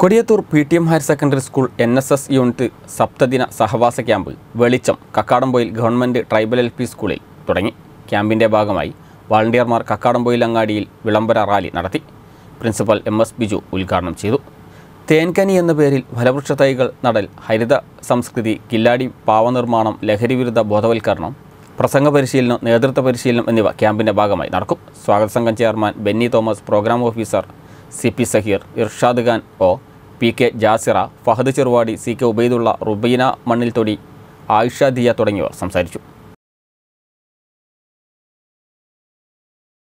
Kodiyathur P T M higher secondary school N S S unit സപ്തദിന സഹവാസ camp വെളിച്ചം Kakkadampoyil government tribal L P സ്കൂളിൽ തുടങ്ങി. ക്യാമ്പിന്റെ ഭാഗമായി വാളണ്ടിയർമാർ കക്കാടംപൊയിൽ അങ്ങാടിയിൽ വിളംബര റാലി നടത്തി. പ്രിൻസിപ്പൽ എം എസ് ബിജു ഉദ്ഘാടനം ചെയ്തു. തേൻകനി എന്ന പേരിൽ ഫലവൃക്ഷ തൈകൾ നടൽ ഹരിത സംസ്കൃതി കില്ലാടി പാവനിർമ്മാണം ലഹരിവിരുദ്ധ ബോധവൽക്കരണം പ്രസംഗ പരിശീലനം നേതൃത്വ പരിശീലനം എന്നിവ ക്യാമ്പിന്റെ ഭാഗമായി നടക്കും. സ്വാഗത സംഘം chairman Benny Thomas programme officer C P Saheer Irshad Khan O. P. K. Jasira Fahad Cheruvadi C. K. Ubaidulla Rubeena Mannil Thodi Ayisha Diya തുടങ്ങിയവർ സംസാരിച്ചു.